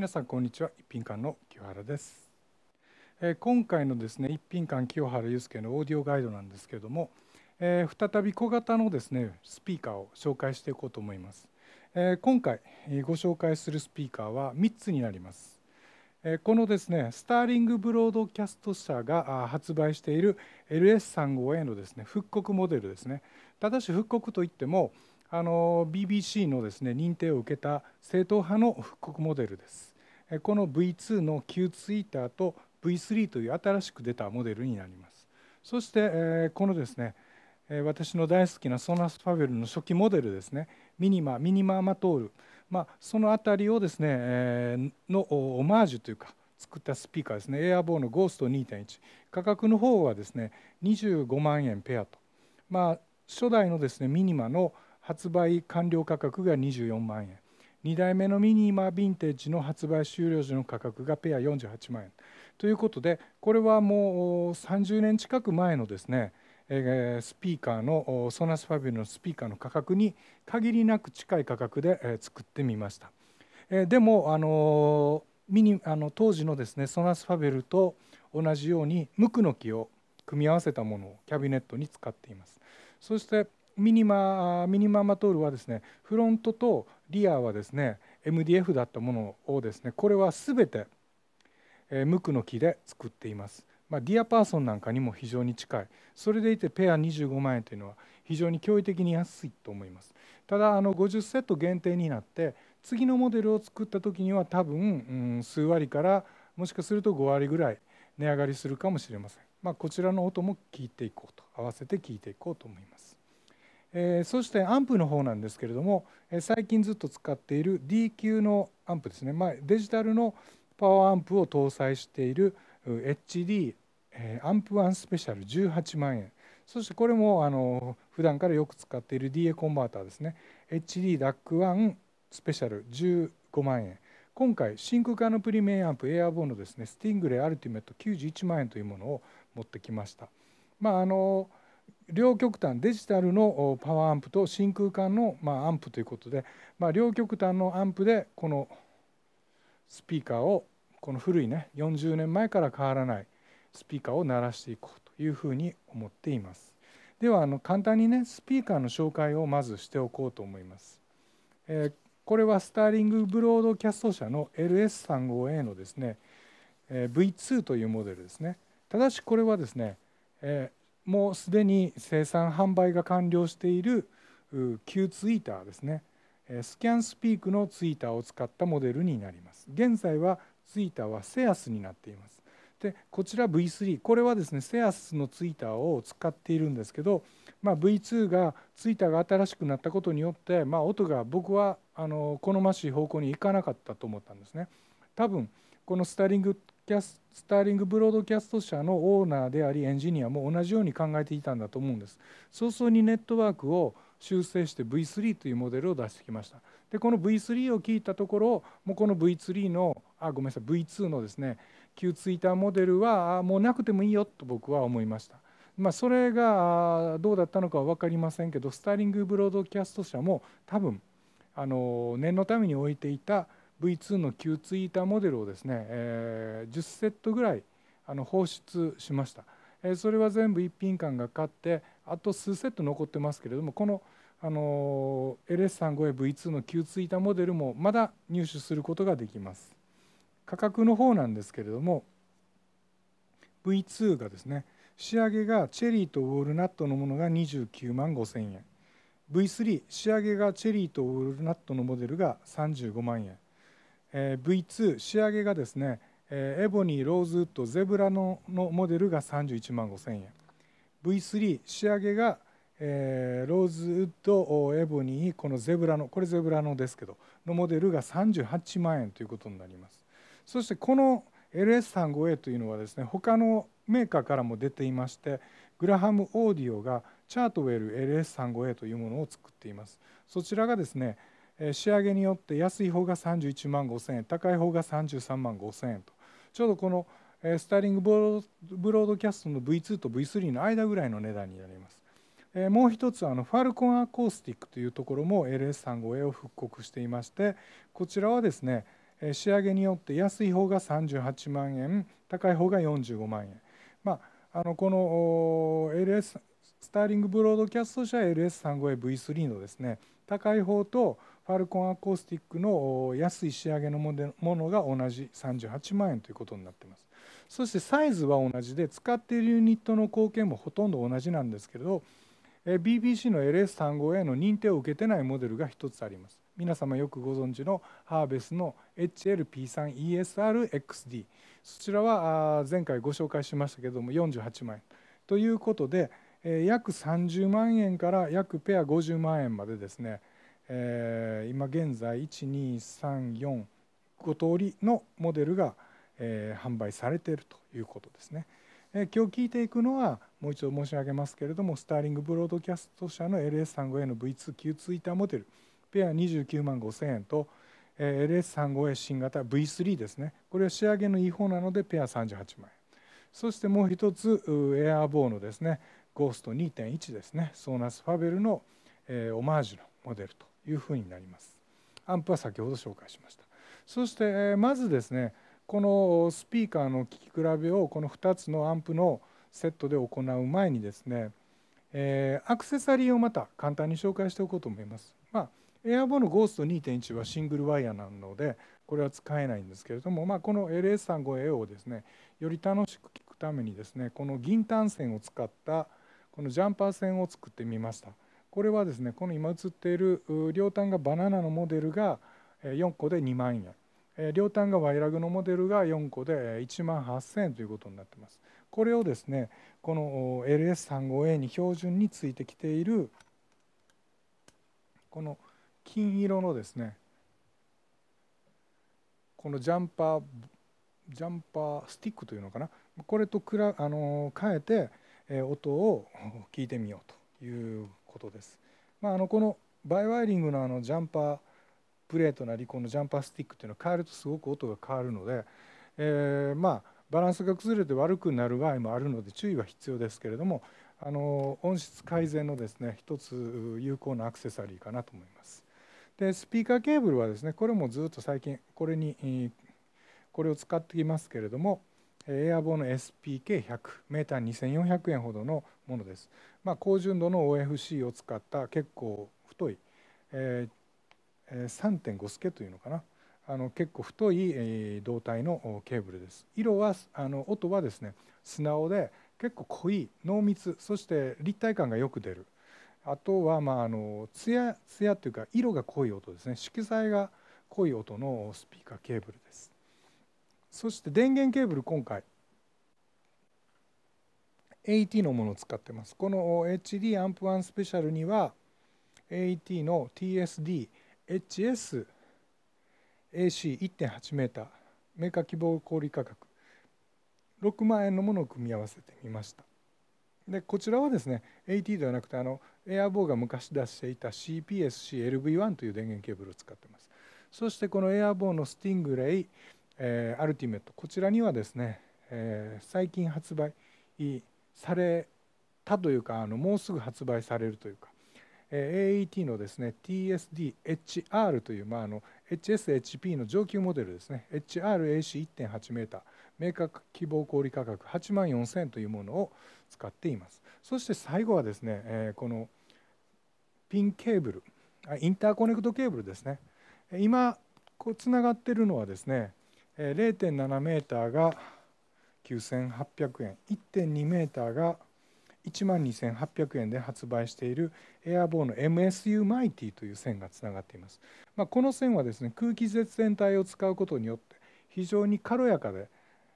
皆さんこんにちは。一品館の清原です、えー、今回のですね一品館清原祐介のオーディオガイドなんですけれども、えー、再び小型のですねスピーカーを紹介していこうと思います、えー、今回ご紹介するスピーカーは3つになります。このですねスターリングブロードキャスト社が発売している LS35A のですね復刻モデルですね。ただし復刻といってもあの BBC のですね認定を受けた正統派の復刻モデルです。この V2 の Q ツイーターと V3 という新しく出たモデルになります。そしてこのですね私の大好きなソナスファベルの初期モデルですね。ミニマミニマーマトール、まあ、その辺りをですねのオマージュというか作ったスピーカーですね。エアボーのゴースト2.1価格の方はですね25万円ペアと。まあ初代のですねミニマの発売完了価格が24万円。2代目のミニマヴィンテージの発売終了時の価格がペア48万円。ということでこれはもう30年近く前のですねスピーカーのソナスファビルのスピーカーの価格に限りなく近い価格で作ってみました。でもあのミニあの当時のですねソナスファベルと同じように無垢の木を組み合わせたものをキャビネットに使っています。そしてミニマミニマアマトールはですねフロントとリアはですね MDF だったものをですねこれは全て無垢の木で作っています。まあ、ディアパソンなんかにも非常に近い。それでいてペア25万円というのは非常に驚異的に安いと思います。ただあの50セット限定になって次のモデルを作った時には多分、うん、数割からもしかすると5割ぐらい値上がりするかもしれません、まあ、こちらの音も聞いていこうと合わせて聞いていこうと思います。えー、そしてアンプの方なんですけれども、えー、最近ずっと使っている D 級のアンプですね、まあ、デジタルのパワーアンプを搭載している HD、えー、アンプ1スペシャル18万円。そしてこれもあの普段からよく使っている DA コンバーターですね。HDDAC1 スペシャル15万円。今回真空管のプリメインアンプエアボーのですね。スティングレイアルティメット91万円というものを持ってきました。まああの両極端デジタルのパワーアンプと真空管のまあアンプということで、まあ、両極端のアンプでこのスピーカーをこの古いね40年前から変わらないスピーカーを鳴らしていこうというふうに思っています。ではあの簡単にねスピーカーの紹介をまずしておこうと思います。えー、これはスターリングブロードキャスト社の LS35A のですねえ V2 というモデルですね。ただしこれはですね、えーもうすでに生産販売が完了している Q ツイーターですね。スキャンスピークのツイーターを使ったモデルになります。現在はツイーターはセアスになっています。でこちら V3 これはですねセアスのツイーターを使っているんですけど、まあ、V2 がツイーターが新しくなったことによって、まあ、音が僕はあの好ましい方向に行かなかったと思ったんですね。多分このスターリングキャススターリングブロードキャスト社のオーナーでありエンジニアも同じように考えていたんだと思うんです。早々にネットワークを修正して V3 というモデルを出してきました。でこの V3 を聞いたところもうこの V3 のあごめんなさい V2 のですね旧ツイッターモデルはもうなくてもいいよと僕は思いました。まあ、それがどうだったのかは分かりませんけどスターリングブロードキャスト社も多分あの念のために置いていた V2 の旧ツイーターモデルをですね、えー、10セットぐらいあの放出しました、えー、それは全部一品館が買ってあと数セット残ってますけれどもこのあの LS35V2 の旧ツイーターモデルもまだ入手することができます。価格の方なんですけれども V2 がですね仕上げがチェリーとウォールナットのものが29万5千円。V3 仕上げがチェリーとウォールナットのモデルが35万円。え V2 仕上げがですね、えエボニーローズウッドゼブラののモデルが31万5000円。V3 仕上げが、えローズウッドエボニーこのゼブラのこれゼブラのですけどのモデルが38万円ということになります。そしてこの LS35A というのはですね他のメーカーからも出ていましてグラハムオーディオがチャートウェル LS35A というものを作っています。そちらがですね仕上げによって安い方が31万5000円高い方が33万5000円とちょうどこのスターリングブロードキャストの V2 と V3 の間ぐらいの値段になります。もう一つあのファルコンアコースティックというところも LS35A を復刻していましてこちらはですね仕上げによって安い方が38万円高い方が45万円、まあ、あのこの LS スターリングブロードキャスト社 LS35AV3 のですね高い方とファルコンアコースティックの安い仕上げのものが同じ38万円ということになっています。そしてサイズは同じで使っているユニットの貢献もほとんど同じなんですけれど BBC の LS35A の認定を受けてないモデルが1つあります。皆様よくご存知のハーベスの HLP3ESRXD そちらは前回ご紹介しましたけれども48万円。ということで約30万円から約ペア50万円までですね今現在12345通りのモデルが販売されているということですね。今日聞いていくのはもう一度申し上げますけれどもスターリングブロードキャスト社の LS35A の V2Q ツイッターモデル。ペア29万5000円と LS35A 新型 V3 ですね。これは仕上げのいい方なのでペア38万円。そしてもう一つエアーボーのですね。ゴースト2.1ですね。ソーナスファベルの、えー、オマージュのモデルと。いうふうになります。アンプは先ほど紹介しました。そして、まずですねこのスピーカーの聴き比べをこの2つのアンプのセットで行う前にですね、え、アクセサリーをまた簡単に紹介しておこうと思います。まあ、エアボのゴースト2.1はシングルワイヤーなのでこれは使えないんですけれども、まあ、この LS35A をですねより楽しく聴くためにですねこの銀炭線を使ったこのジャンパー線を作ってみました。これはですねこの今映っている両端がバナナのモデルが4個で2万円。両端がワイラグのモデルが4個で1万8000円ということになってます。これをですねこの LS35A に標準についてきているこの金色のですねこのジャンパージャンパースティックというのかな？これとくらあの変えて音を聞いてみようということです。まあ、あのこのバイワイリングのあのジャンパープレートなりこのジャンパースティックっていうのは変えるとすごく音が変わるので、えー、まあバランスが崩れて悪くなる場合もあるので注意は必要ですけれどもあの音質改善のですね一つ有効なアクセサリーかなと思います。でスピーカーケーブルはですねこれもずっと最近これにこれを使っていますけれどもエアボーの SPK100 メーター2400円ほどのものです。まあ、高純度の OFC を使った結構太い、えー、3.5スケというのかなあの結構太い、え胴体のケーブルです。色はあの音はですね素直で結構濃い濃密そして立体感がよく出るあとはまああのツヤツヤというか色が濃い音ですね色彩が濃い音のスピーカーケーブルです。そして電源ケーブル今回 AT のものを使ってます。この HD アンプ1スペシャルには AT の TSD HS AC1.8 メーターメーカー希望小売価格6万円のものを組み合わせてみました。でこちらはですね AT ではなくてあのエアボーが昔出していた CPSC-LV1 という電源ケーブルを使ってます。そしてこのエアボーのスティングレイえー、アルティメットこちらにはですね、えー、最近発売されたというかあのもうすぐ発売されるというか、え、AET のですね TSD-HR という、まあ、あの HSHP の上級モデルですね。HRAC1.8 メーターメーカー。希望小売価格8万4000円というものを使っています。そして最後はですね、え、このピンケーブル。インターコネクトケーブルですね。今こうつながっているのはですね0.7メーターが9800円。1.2メーターが1万2800円で発売しているエアボーの MSU マイティという線がつながっています、まあ、この線はですね空気絶縁体を使うことによって非常に軽やかで、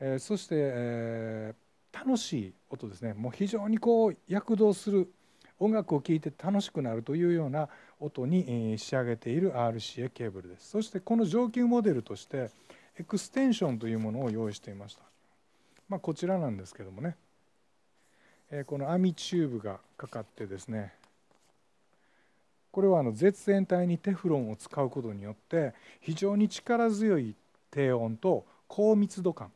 えー、そして、えー、楽しい音ですね。もう非常にこう躍動する音楽を聴いて楽しくなるというような音に仕上げている RCA ケーブルです。そしてこの上級モデルとしてエクステンションというものを用意していました、まあ、こちらなんですけどもね、えこの網チューブがかかってですね。これはあの絶縁体にテフロンを使うことによって非常に力強い低音と高密度感、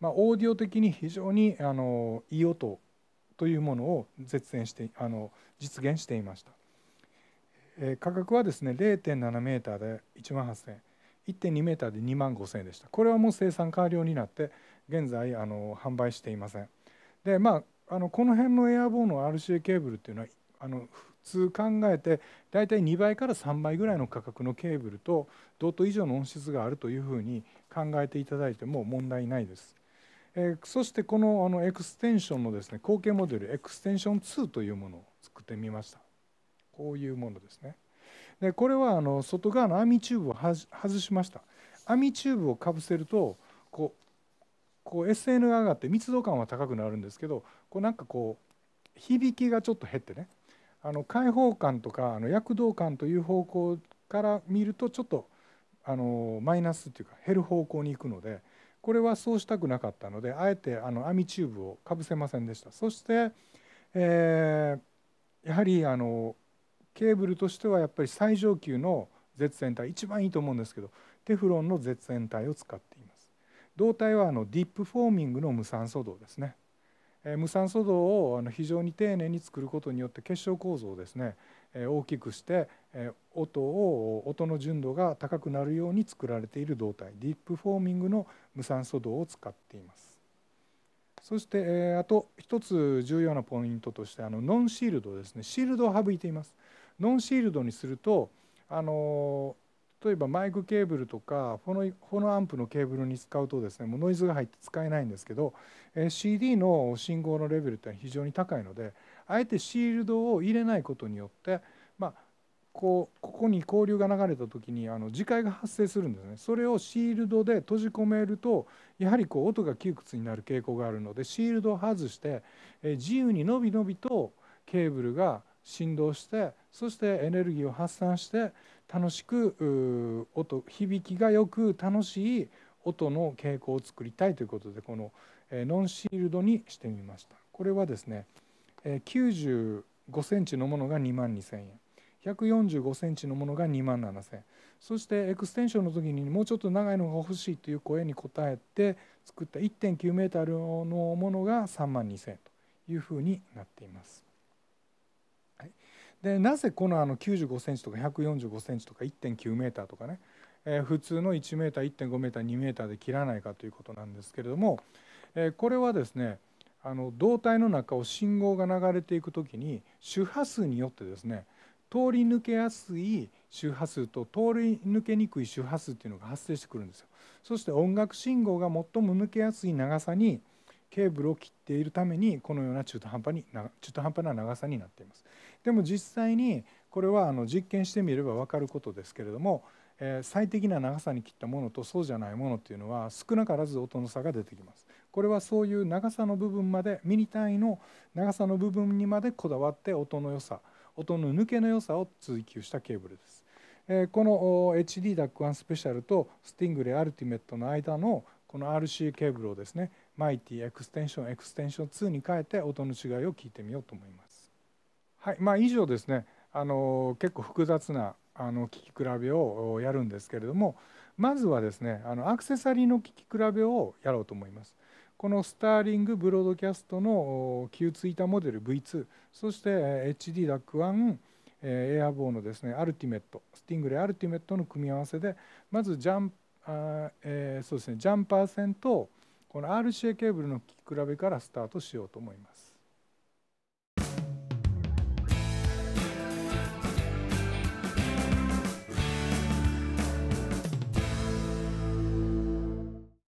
まあ、オーディオ的に非常にあのいい音というものを絶縁してあの実現していました、え価格はですね0.7メーターで1万8000円。1.2メーターで2万5千円でしたこれはもう生産完了になって現在あの販売していませんでまああのこの辺のエアボーの RCA ケーブルっていうのはあの普通考えて大体2倍から3倍ぐらいの価格のケーブルと同等以上の音質があるというふうに考えていただいても問題ないです。えー、そしてこのあのエクステンションのですね後継モデルエクステンション2というものを作ってみました。こういうものですね。でこれはあの外側の網チューブを外しました。網チューブをかぶせるとこうこう SN が上がって密度感は高くなるんですけどこうなんかこう響きがちょっと減ってねあの開放感とかあの躍動感という方向から見るとちょっとあのマイナスっていうか減る方向に行くのでこれはそうしたくなかったのであえてあの網チューブをかぶせませんでしたそして、えー、やはりあのケーブルとしてはやっぱり最上級の絶縁体一番いいと思うんですけどテフロンの絶縁体を使っています。導体はあのディップフォーミングの無酸素銅ですね。無酸素銅をあの非常に丁寧に作ることによって結晶構造をですね大きくして音を音の純度が高くなるように作られている導体。ディップフォーミングの無酸素銅を使っています。そしてあと一つ重要なポイントとしてあのノンシールドですね。シールドを省いています。ノンシールドにするとあの例えばマイクケーブルとかフォノフォノアンプのケーブルに使うとですねもうノイズが入って使えないんですけど CD の信号のレベルって非常に高いのであえてシールドを入れないことによってまあこうここに交流が流れた時にあの磁界が発生するんですね。それをシールドで閉じ込めるとやはりこう音が窮屈になる傾向があるのでシールドを外して自由にのびのびとケーブルが振動してそしてエネルギーを発散して楽しく音響きがよく楽しい音の傾向を作りたいということでこのノンシールドにしてみました。これはですね95センチのものが2万2000円145センチのものが2万7000円そしてエクステンションの時にもうちょっと長いのが欲しいという声に応えて作った1.9メートルのものが3万2000円というふうになっています。でなぜこのあの95センチとか145センチとか1.9メーターとかね、え、普通の1メーター1.5メーター2メーターで切らないかということなんですけれども、え、これはですねあの導体の中を信号が流れていく時に周波数によってですね通り抜けやすい周波数と通り抜けにくい周波数っていうのが発生してくるんですよ。そして音楽信号が最も抜けやすい長さにケーブルを切っているためにこのような中途半端に中途半端な長さになっています。でも実際にこれはあの実験してみれば分かることですけれども、え最適な長さに切ったものとそうじゃないものっていうのは少なからず音の差が出てきます。これはそういう長さの部分までミリ単位の長さの部分にまでこだわって音の良さ音の抜けの良さを追求したケーブルです。えこの HD-DAC1 スペシャルとスティングレーアルティメットの間のこの RC ケーブルをですねマイティエクステンションエクステンション2に変えて音の違いを聞いてみようと思います。はいまあ、以上ですねあの結構複雑なあの聞き比べをやるんですけれどもまずはですねあのアクセサリーの聞き比べをやろうと思います。このスターリングブロードキャストの旧ツイータモデル V2 そして HD-DAC1 エアボーのですねアルティメットスティングレアルティメットの組み合わせでまずジャンあ、えー、そうですねジャンパー線とこの RCA ケーブルの聞き比べからスタートしようと思います。